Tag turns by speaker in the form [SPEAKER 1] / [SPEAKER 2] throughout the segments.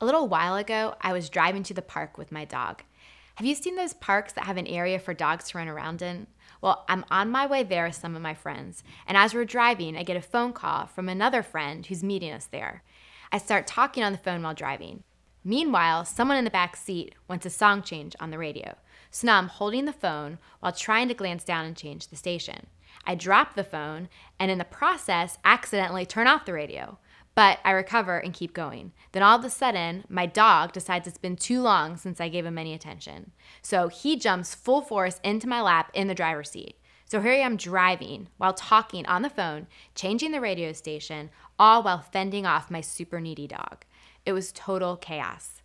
[SPEAKER 1] A little while ago, I was driving to the park with my dog. Have you seen those parks that have an area for dogs to run around in? Well, I'm on my way there with some of my friends, and as we're driving, I get a phone call from another friend who's meeting us there. I start talking on the phone while driving. Meanwhile, someone in the back seat wants a song change on the radio. So now I'm holding the phone while trying to glance down and change the station. I drop the phone and in the process accidentally turn off the radio. But I recover and keep going. Then all of a sudden, my dog decides it's been too long since I gave him any attention. So he jumps full force into my lap in the driver's seat. So here I am driving while talking on the phone, changing the radio station, all while fending off my super needy dog. It was total chaos.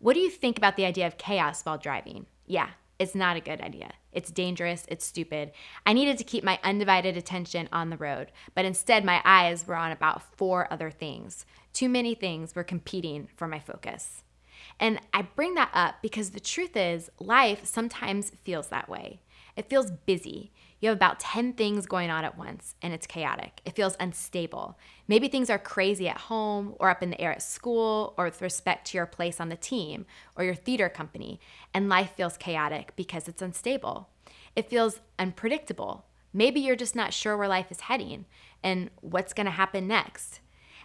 [SPEAKER 1] What do you think about the idea of chaos while driving? Yeah, it's not a good idea. It's dangerous. It's stupid. I needed to keep my undivided attention on the road, but instead my eyes were on about four other things. Too many things were competing for my focus. And I bring that up because the truth is, life sometimes feels that way. It feels busy. You have about 10 things going on at once, and it's chaotic. It feels unstable. Maybe things are crazy at home, or up in the air at school, or with respect to your place on the team, or your theater company, and life feels chaotic because it's unstable. It feels unpredictable. Maybe you're just not sure where life is heading and what's gonna happen next.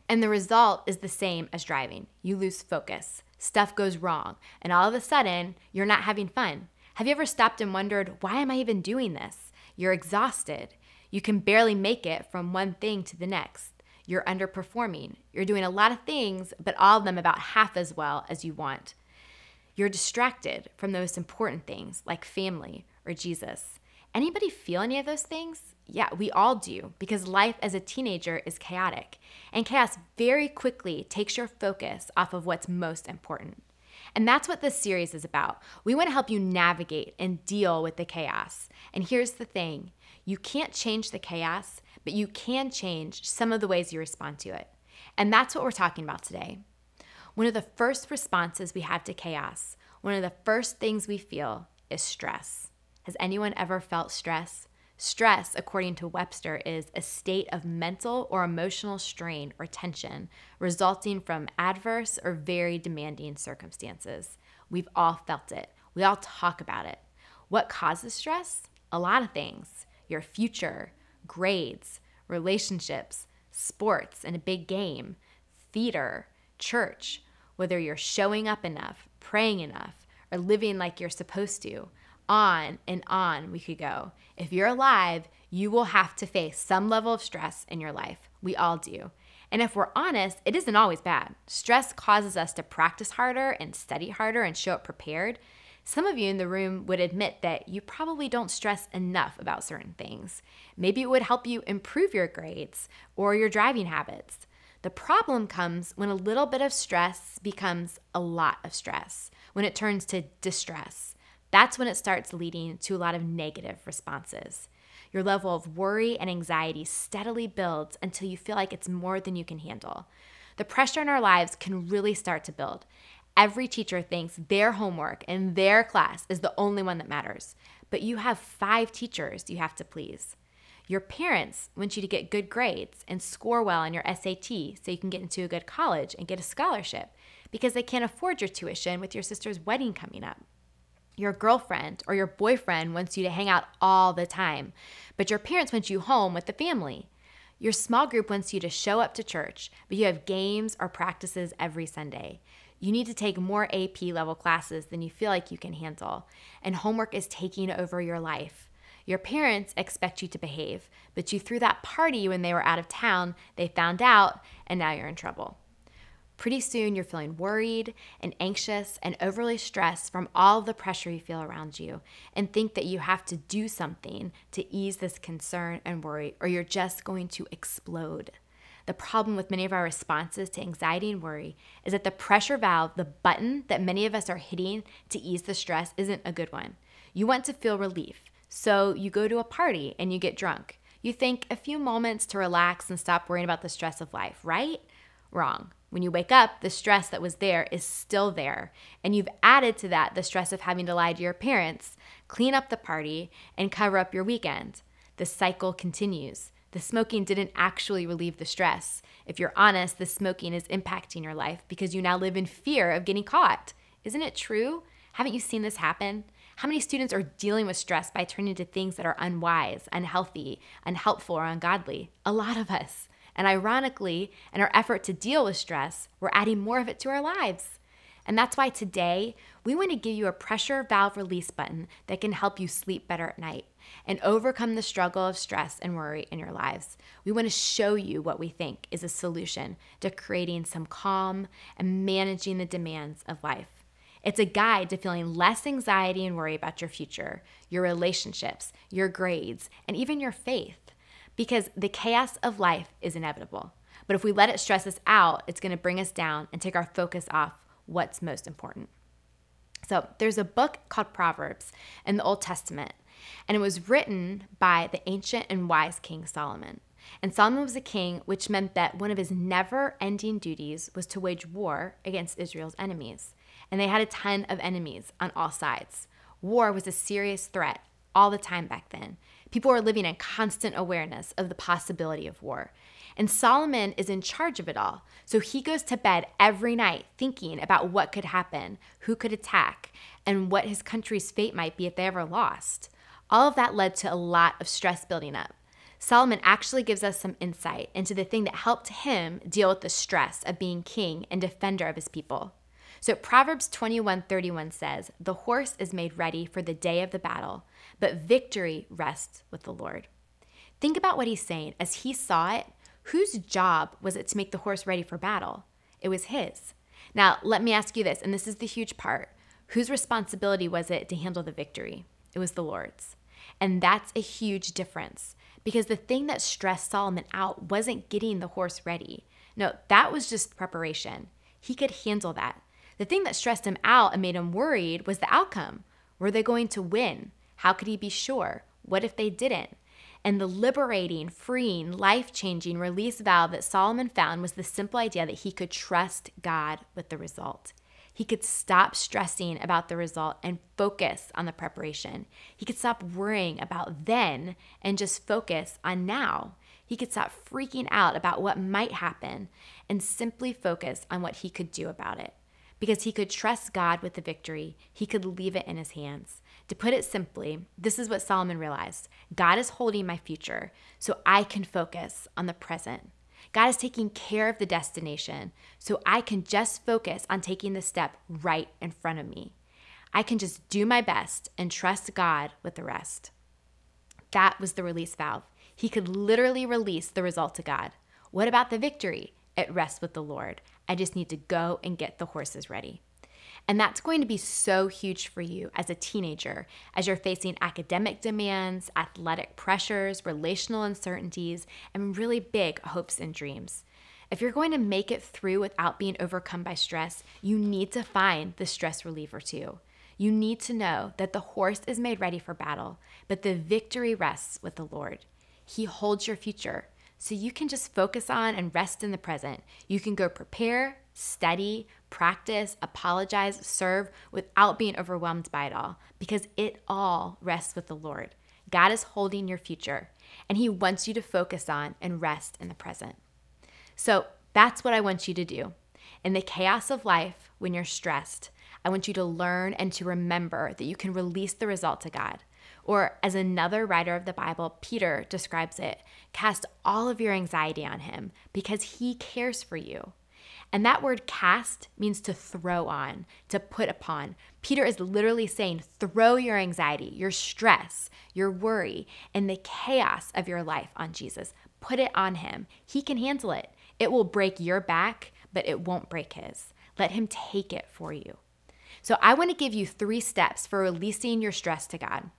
[SPEAKER 1] And the result is the same as driving. You lose focus, stuff goes wrong, and all of a sudden, you're not having fun. Have you ever stopped and wondered, why am I even doing this? You're exhausted. You can barely make it from one thing to the next. You're underperforming. You're doing a lot of things, but all of them about half as well as you want. You're distracted from the most important things like family or Jesus. Anybody feel any of those things? Yeah, we all do because life as a teenager is chaotic, and chaos very quickly takes your focus off of what's most important. And that's what this series is about. We want to help you navigate and deal with the chaos. And here's the thing you can't change the chaos, but you can change some of the ways you respond to it. And that's what we're talking about today. One of the first responses we have to chaos, one of the first things we feel is stress. Has anyone ever felt stress? Stress, according to Webster, is a state of mental or emotional strain or tension resulting from adverse or very demanding circumstances. We've all felt it. We all talk about it. What causes stress? A lot of things your future, grades, relationships, sports and a big game, theater, church, whether you're showing up enough, praying enough, or living like you're supposed to on and on we could go. If you're alive, you will have to face some level of stress in your life. We all do. And if we're honest, it isn't always bad. Stress causes us to practice harder and study harder and show up prepared. Some of you in the room would admit that you probably don't stress enough about certain things. Maybe it would help you improve your grades or your driving habits. The problem comes when a little bit of stress becomes a lot of stress, when it turns to distress. That's when it starts leading to a lot of negative responses. Your level of worry and anxiety steadily builds until you feel like it's more than you can handle. The pressure in our lives can really start to build. Every teacher thinks their homework in their class is the only one that matters, but you have five teachers you have to please. Your parents want you to get good grades and score well on your SAT so you can get into a good college and get a scholarship because they can't afford your tuition with your sister's wedding coming up your girlfriend or your boyfriend wants you to hang out all the time, but your parents want you home with the family. Your small group wants you to show up to church, but you have games or practices every Sunday. You need to take more AP level classes than you feel like you can handle, and homework is taking over your life. Your parents expect you to behave, but you threw that party when they were out of town, they found out, and now you're in trouble. Pretty soon, you're feeling worried and anxious and overly stressed from all the pressure you feel around you, and think that you have to do something to ease this concern and worry, or you're just going to explode. The problem with many of our responses to anxiety and worry is that the pressure valve, the button that many of us are hitting to ease the stress, isn't a good one. You want to feel relief. So you go to a party and you get drunk. You think a few moments to relax and stop worrying about the stress of life, right? Wrong. When you wake up, the stress that was there is still there. And you've added to that the stress of having to lie to your parents, clean up the party, and cover up your weekend. The cycle continues. The smoking didn't actually relieve the stress. If you're honest, the smoking is impacting your life because you now live in fear of getting caught. Isn't it true? Haven't you seen this happen? How many students are dealing with stress by turning to things that are unwise, unhealthy, unhelpful, or ungodly? A lot of us. And ironically, in our effort to deal with stress, we're adding more of it to our lives. And that's why today we want to give you a pressure valve release button that can help you sleep better at night and overcome the struggle of stress and worry in your lives. We want to show you what we think is a solution to creating some calm and managing the demands of life. It's a guide to feeling less anxiety and worry about your future, your relationships, your grades, and even your faith because the chaos of life is inevitable. But if we let it stress us out, it's going to bring us down and take our focus off what's most important. So, there's a book called Proverbs in the Old Testament, and it was written by the ancient and wise King Solomon. And Solomon was a king, which meant that one of his never ending duties was to wage war against Israel's enemies. And they had a ton of enemies on all sides. War was a serious threat all the time back then. People are living in constant awareness of the possibility of war. And Solomon is in charge of it all. So he goes to bed every night thinking about what could happen, who could attack, and what his country's fate might be if they ever lost. All of that led to a lot of stress building up. Solomon actually gives us some insight into the thing that helped him deal with the stress of being king and defender of his people. So Proverbs 21:31 says, "The horse is made ready for the day of the battle, but victory rests with the Lord." Think about what he's saying. As he saw it, whose job was it to make the horse ready for battle? It was his. Now, let me ask you this, and this is the huge part. Whose responsibility was it to handle the victory? It was the Lord's. And that's a huge difference because the thing that stressed Solomon out wasn't getting the horse ready. No, that was just preparation. He could handle that. The thing that stressed him out and made him worried was the outcome. Were they going to win? How could he be sure? What if they didn't? And the liberating, freeing, life changing release valve that Solomon found was the simple idea that he could trust God with the result. He could stop stressing about the result and focus on the preparation. He could stop worrying about then and just focus on now. He could stop freaking out about what might happen and simply focus on what he could do about it because he could trust God with the victory, he could leave it in his hands. To put it simply, this is what Solomon realized God is holding my future, so I can focus on the present. God is taking care of the destination, so I can just focus on taking the step right in front of me. I can just do my best and trust God with the rest. That was the release valve. He could literally release the result to God. What about the victory? It rests with the Lord. I just need to go and get the horses ready. And that's going to be so huge for you as a teenager, as you're facing academic demands, athletic pressures, relational uncertainties, and really big hopes and dreams. If you're going to make it through without being overcome by stress, you need to find the stress reliever too. You need to know that the horse is made ready for battle, but the victory rests with the Lord. He holds your future. So you can just focus on and rest in the present. You can go prepare, study, practice, apologize, serve without being overwhelmed by it all because it all rests with the Lord. God is holding your future and He wants you to focus on and rest in the present. So that's what I want you to do. In the chaos of life, when you're stressed, I want you to learn and to remember that you can release the result to God. Or, as another writer of the Bible, Peter describes it, cast all of your anxiety on him because he cares for you. And that word cast means to throw on, to put upon. Peter is literally saying, throw your anxiety, your stress, your worry, and the chaos of your life on Jesus. Put it on him. He can handle it. It will break your back, but it won't break his. Let him take it for you. So, I want to give you three steps for releasing your stress to God.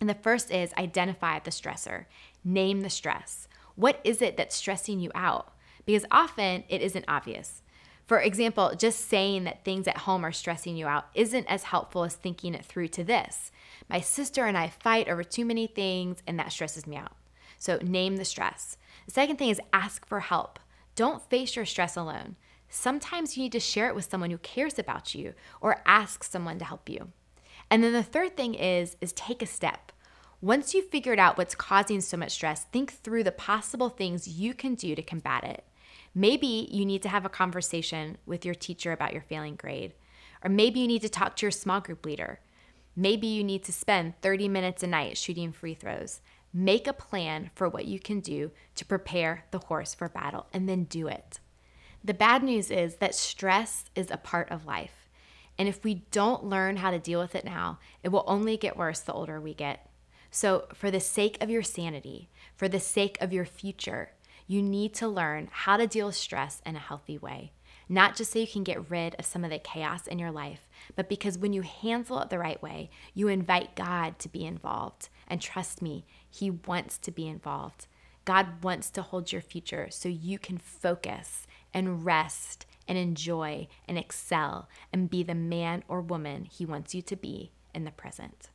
[SPEAKER 1] And the first is identify the stressor, name the stress. What is it that's stressing you out? Because often it isn't obvious. For example, just saying that things at home are stressing you out isn't as helpful as thinking it through to this. My sister and I fight over too many things, and that stresses me out. So, name the stress. The second thing is ask for help. Don't face your stress alone. Sometimes you need to share it with someone who cares about you or ask someone to help you. And then the third thing is is take a step. Once you've figured out what's causing so much stress, think through the possible things you can do to combat it. Maybe you need to have a conversation with your teacher about your failing grade, or maybe you need to talk to your small group leader. Maybe you need to spend 30 minutes a night shooting free throws. Make a plan for what you can do to prepare the horse for battle and then do it. The bad news is that stress is a part of life. And if we don't learn how to deal with it now, it will only get worse the older we get. So, for the sake of your sanity, for the sake of your future, you need to learn how to deal with stress in a healthy way. Not just so you can get rid of some of the chaos in your life, but because when you handle it the right way, you invite God to be involved. And trust me, He wants to be involved. God wants to hold your future so you can focus and rest and enjoy and excel and be the man or woman He wants you to be in the present.